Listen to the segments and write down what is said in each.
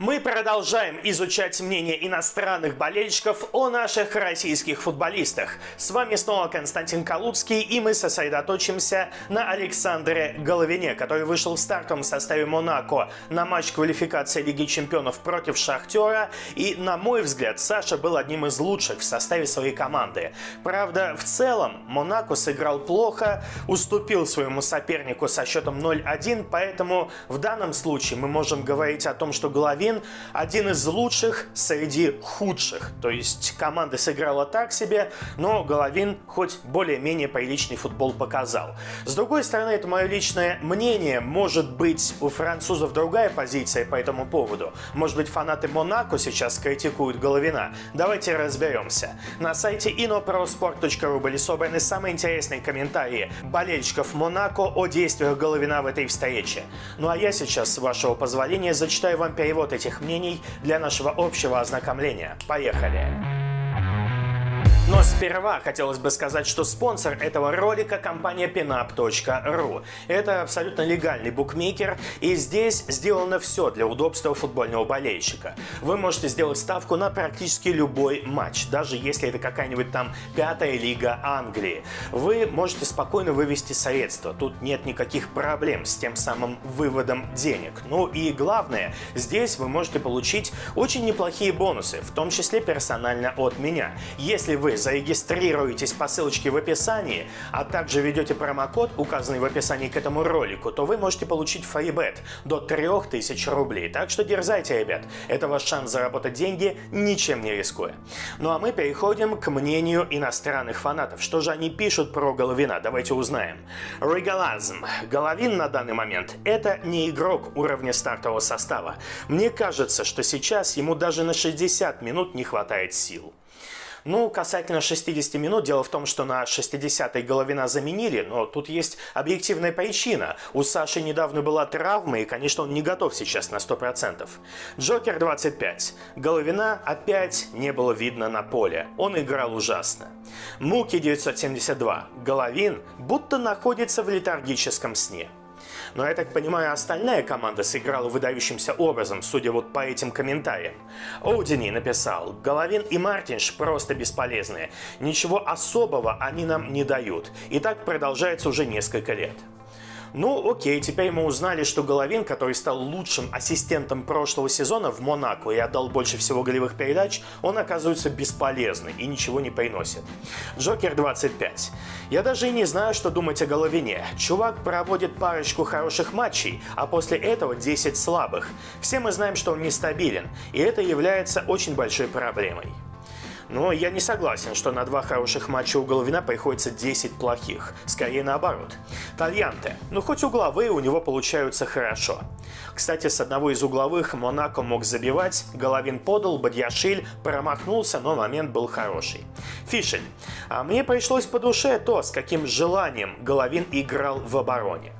Мы Продолжаем изучать мнение иностранных болельщиков о наших российских футболистах. С вами снова Константин Калуцкий, и мы сосредоточимся на Александре Головине, который вышел в стартовом составе Монако на матч квалификации Лиги Чемпионов против Шахтера. И, на мой взгляд, Саша был одним из лучших в составе своей команды. Правда, в целом Монако сыграл плохо, уступил своему сопернику со счетом 0-1, поэтому в данном случае мы можем говорить о том, что Головин один из лучших среди худших. То есть команда сыграла так себе, но Головин хоть более-менее приличный футбол показал. С другой стороны, это мое личное мнение. Может быть, у французов другая позиция по этому поводу. Может быть, фанаты Монако сейчас критикуют Головина. Давайте разберемся. На сайте inoprosport.ru были собраны самые интересные комментарии болельщиков Монако о действиях Головина в этой встрече. Ну а я сейчас, с вашего позволения, зачитаю вам перевод этих мнений для нашего общего ознакомления. Поехали! Но сперва хотелось бы сказать, что спонсор этого ролика – компания pinup.ru. Это абсолютно легальный букмекер, и здесь сделано все для удобства футбольного болельщика. Вы можете сделать ставку на практически любой матч, даже если это какая-нибудь там пятая лига Англии. Вы можете спокойно вывести средства, тут нет никаких проблем с тем самым выводом денег. Ну и главное, здесь вы можете получить очень неплохие бонусы, в том числе персонально от меня. Если вы зарегистрируетесь по ссылочке в описании, а также введете промокод, указанный в описании к этому ролику, то вы можете получить фрибет до 3000 рублей. Так что дерзайте, ребят. Это ваш шанс заработать деньги, ничем не рискуя. Ну а мы переходим к мнению иностранных фанатов. Что же они пишут про Головина? Давайте узнаем. Регалазм. Головин на данный момент – это не игрок уровня стартового состава. Мне кажется, что сейчас ему даже на 60 минут не хватает сил. Ну, касательно 60 минут, дело в том, что на 60-й Головина заменили, но тут есть объективная причина. У Саши недавно была травма, и, конечно, он не готов сейчас на 100%. Джокер 25. Головина опять не было видно на поле. Он играл ужасно. Муки 972. Головин будто находится в летаргическом сне. Но я так понимаю, остальная команда сыграла выдающимся образом, судя вот по этим комментариям. Оудини написал, Головин и Мартинш просто бесполезные. Ничего особого они нам не дают. И так продолжается уже несколько лет. Ну, окей, теперь мы узнали, что Головин, который стал лучшим ассистентом прошлого сезона в Монако и отдал больше всего голевых передач, он оказывается бесполезный и ничего не приносит. Джокер 25. Я даже и не знаю, что думать о Головине. Чувак проводит парочку хороших матчей, а после этого 10 слабых. Все мы знаем, что он нестабилен, и это является очень большой проблемой. Но я не согласен, что на два хороших матча у Головина приходится 10 плохих. Скорее наоборот. Тальянте. Ну хоть угловые у него получаются хорошо. Кстати, с одного из угловых Монако мог забивать, Головин подал, Бадьяшиль промахнулся, но момент был хороший. Фишель. А мне пришлось по душе то, с каким желанием Головин играл в обороне.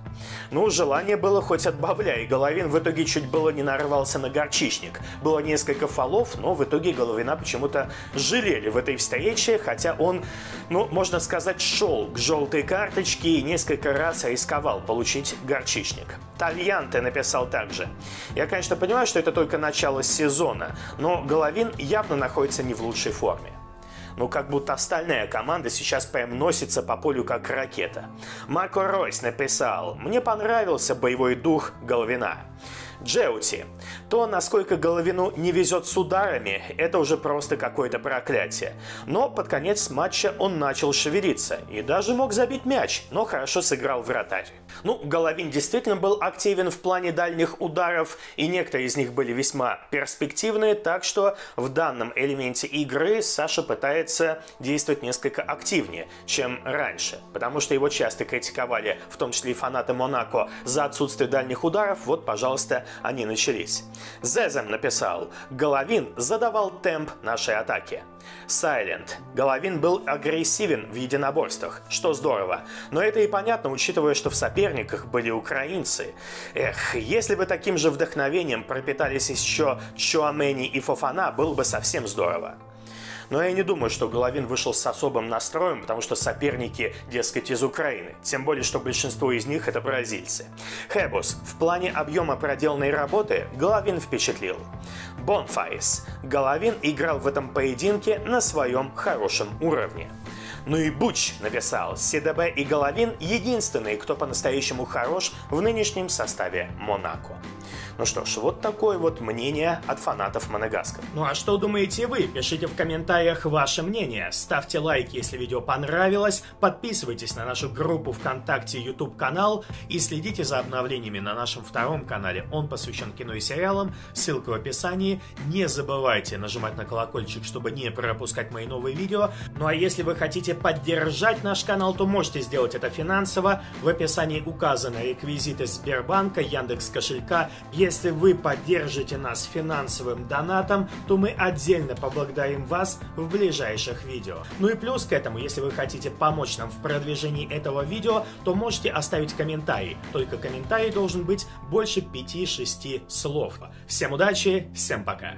Ну, желание было хоть отбавляй. Головин в итоге чуть было не нарвался на горчичник. Было несколько фолов, но в итоге Головина почему-то жалели в этой встрече, хотя он, ну, можно сказать, шел к желтой карточке и несколько раз рисковал получить горчичник. Тальянте написал также. Я, конечно, понимаю, что это только начало сезона, но Головин явно находится не в лучшей форме. Ну, как будто остальная команда сейчас прям носится по полю как ракета. Марко Ройс написал «Мне понравился боевой дух Головина». Джеути. То, насколько Головину не везет с ударами, это уже просто какое-то проклятие. Но под конец матча он начал шевелиться и даже мог забить мяч, но хорошо сыграл вратарь. Ну, Головин действительно был активен в плане дальних ударов, и некоторые из них были весьма перспективные, так что в данном элементе игры Саша пытается действовать несколько активнее, чем раньше, потому что его часто критиковали, в том числе и фанаты Монако, за отсутствие дальних ударов, вот, пожалуйста, они начались. Зезем написал, Головин задавал темп нашей атаки. Сайлент. Головин был агрессивен в единоборствах, что здорово. Но это и понятно, учитывая, что в соперниках были украинцы. Эх, если бы таким же вдохновением пропитались еще Чуамени и Фофана, было бы совсем здорово. Но я не думаю, что Головин вышел с особым настроем, потому что соперники, дескать, из Украины. Тем более, что большинство из них это бразильцы. Хэбус. В плане объема проделанной работы Головин впечатлил. Бонфайс. Головин играл в этом поединке на своем хорошем уровне. Ну и Буч написал, СДБ и Головин единственные, кто по-настоящему хорош в нынешнем составе Монако. Ну что ж, вот такое вот мнение от фанатов монегасков. Ну а что думаете вы? Пишите в комментариях ваше мнение. Ставьте лайк, если видео понравилось. Подписывайтесь на нашу группу ВКонтакте, YouTube канал и следите за обновлениями на нашем втором канале. Он посвящен кино и сериалам. Ссылка в описании. Не забывайте нажимать на колокольчик, чтобы не пропускать мои новые видео. Ну а если вы хотите поддержать наш канал, то можете сделать это финансово. В описании указаны реквизиты Сбербанка, Яндекс кошелька. Если вы поддержите нас финансовым донатом, то мы отдельно поблагодарим вас в ближайших видео. Ну и плюс к этому, если вы хотите помочь нам в продвижении этого видео, то можете оставить комментарий. Только комментарий должен быть больше 5-6 слов. Всем удачи, всем пока!